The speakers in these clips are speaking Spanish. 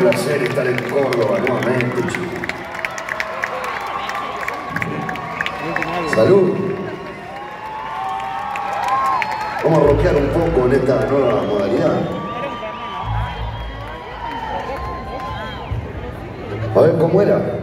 placer estar en Córdoba nuevamente. Salud. Vamos a rockear un poco en esta nueva modalidad. A ver cómo era.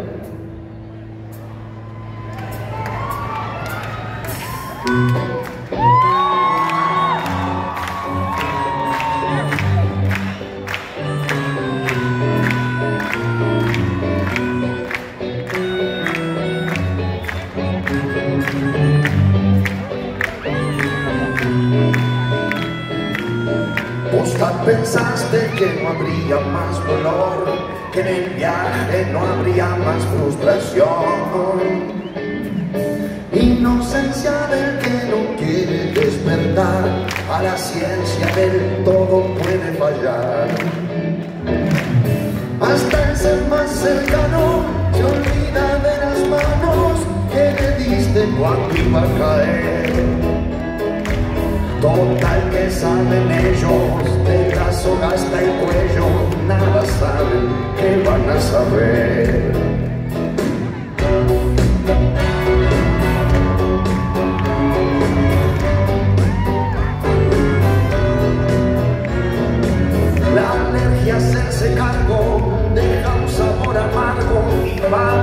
Vos pensaste que no habría más dolor, que en el viaje no habría más frustración. Inocencia del que no quiere despertar, a la ciencia del todo puede fallar. Hasta el ser más cercano se olvida de las manos que le diste cuando iba a caer. Total que saben ellos, de la soga hasta el cuello, nada saben que van a saber. La alergia hacerse cargo deja un sabor amargo y va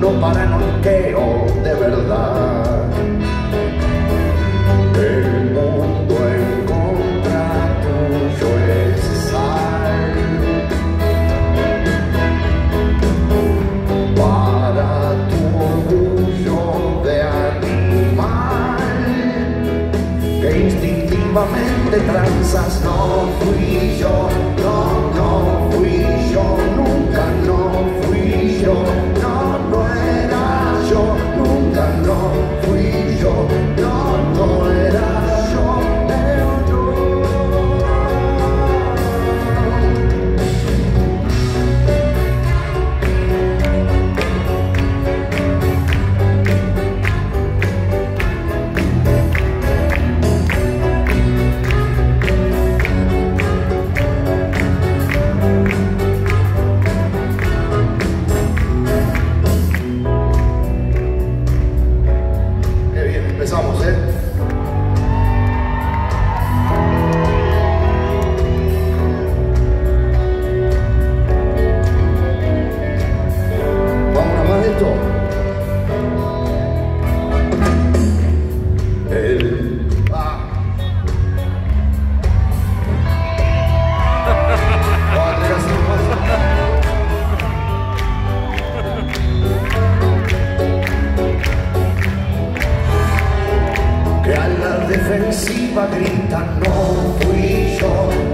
no paranoiqueo de verdad. El mundo en contra tuyo es sal. Para tu orgullo de animal que instintivamente transas no fui yo, que a la defensiva gritan no fui yo, no,